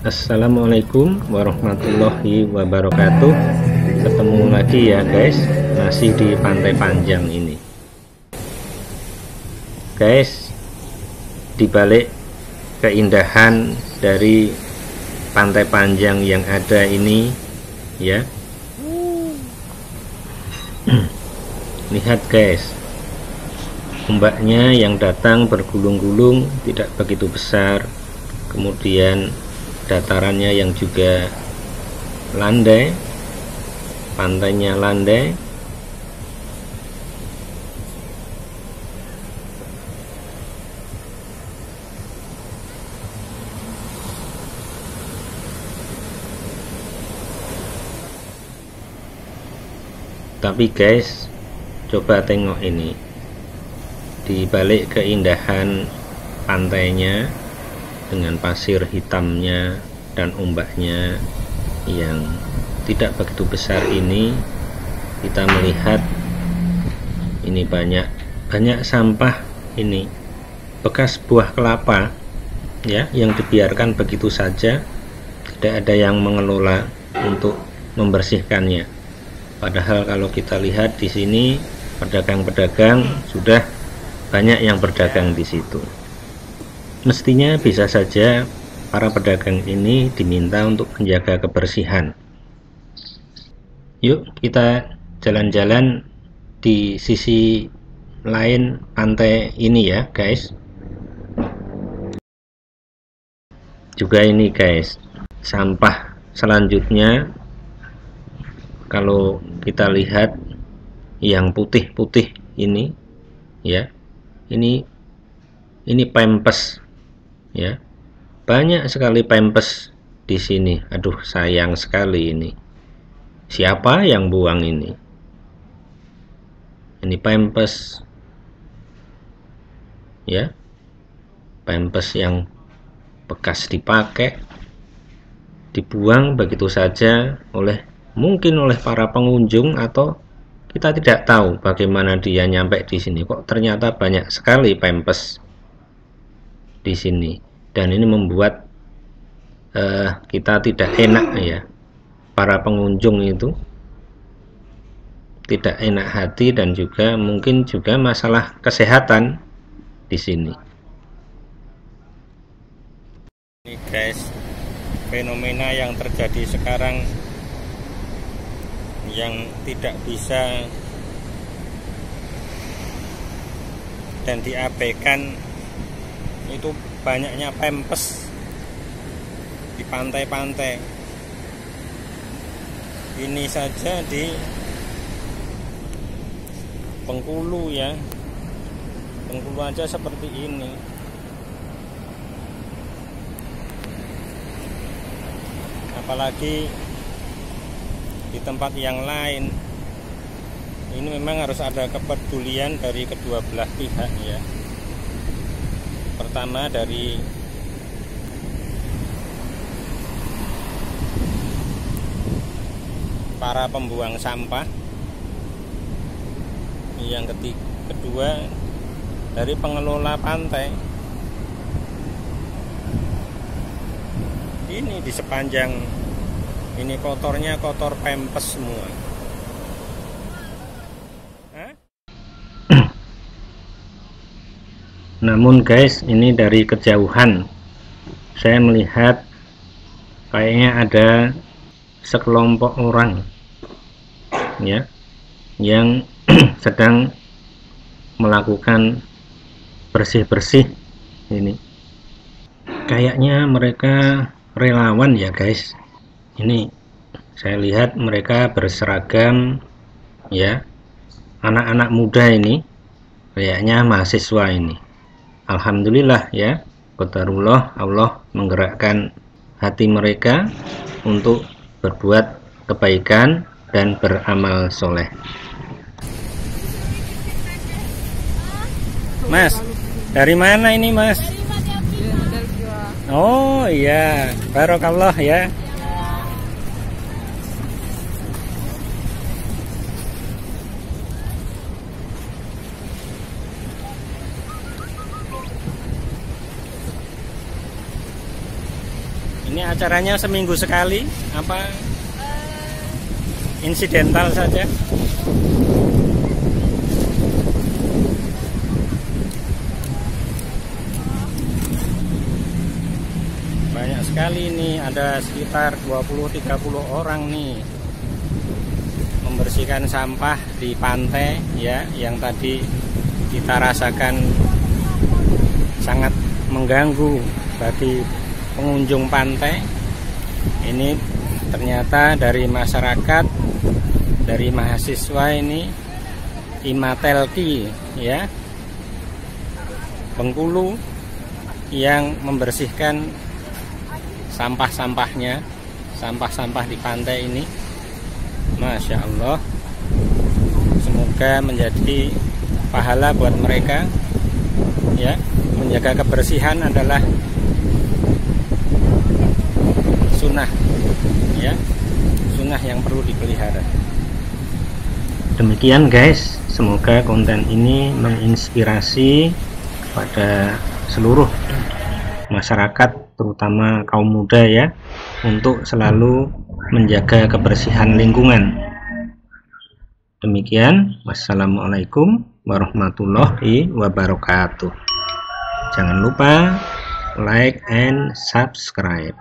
Assalamualaikum warahmatullahi wabarakatuh. Ketemu lagi ya guys. Masih di pantai panjang ini. Guys Dibalik keindahan dari pantai panjang yang ada ini Ya. Lihat guys Ombaknya yang datang bergulung-gulung Tidak begitu besar. Kemudian datarannya yang juga landai pantainya landai. Tapi guys coba tengok ini di balik keindahan pantainya dengan pasir hitamnya dan ombaknya yang tidak begitu besar ini kita melihat ini banyak banyak sampah ini. Bekas buah kelapa ya yang dibiarkan begitu saja tidak ada yang mengelola untuk membersihkannya. Padahal kalau kita lihat di sini pedagang-pedagang sudah banyak yang berdagang di situ Mestinya bisa saja para pedagang ini diminta untuk menjaga kebersihan. Yuk kita jalan-jalan di sisi lain pantai ini ya guys. Juga ini guys, sampah selanjutnya kalau kita lihat yang putih-putih ini ya. Ini ini pempes ya. Banyak sekali pempes di sini. Aduh sayang sekali ini. Siapa yang buang ini? Ini pempes. Ya. Pempes yang bekas dipakai dibuang begitu saja oleh mungkin oleh para pengunjung atau kita tidak tahu bagaimana dia nyampe di sini. Kok ternyata banyak sekali pempes di sini. Dan ini membuat uh, kita tidak enak ya. Para pengunjung itu tidak enak hati dan juga mungkin juga masalah kesehatan di sini. Ini guys, fenomena yang terjadi sekarang yang tidak bisa dan diabaikan itu banyaknya pempes di pantai-pantai. Ini saja di Bengkulu ya. Bengkulu aja seperti ini. Apalagi di tempat yang lain. Ini memang harus ada kepedulian dari kedua belah pihak ya. Pertama dari para pembuang sampah. Yang ketiga kedua dari pengelola pantai. Ini di sepanjang ini kotornya kotor pempes semua. Namun guys ini dari kejauhan. Saya melihat kayaknya ada sekelompok orang ya yang sedang melakukan bersih-bersih ini. Kayaknya mereka relawan ya guys ini saya lihat mereka berseragam ya. Anak-anak muda ini kayaknya mahasiswa ini. Alhamdulillah ya. Qadarullah Allah menggerakkan hati mereka untuk berbuat kebaikan dan beramal soleh. Mas dari mana ini mas? Oh iya. Barokallah ya ini acaranya seminggu sekali apa? Insidental saja. Banyak sekali nih ada sekitar 20-30 orang nih. Membersihkan sampah di pantai ya yang tadi kita rasakan sangat mengganggu bagi pengunjung pantai. Ini ternyata dari masyarakat dari mahasiswa ini Imatelki ya. Bengkulu yang membersihkan sampah-sampahnya sampah-sampah di pantai ini. Masya Allah. Semoga menjadi pahala buat mereka ya. Menjaga kebersihan adalah sunnah. Ya sunnah yang perlu dipelihara. Demikian guys. Semoga konten ini menginspirasi kepada seluruh masyarakat terutama kaum muda ya untuk selalu menjaga kebersihan lingkungan. Demikian. Wassalamualaikum warahmatullahi wabarakatuh. Jangan lupa like and subscribe